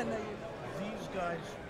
these guys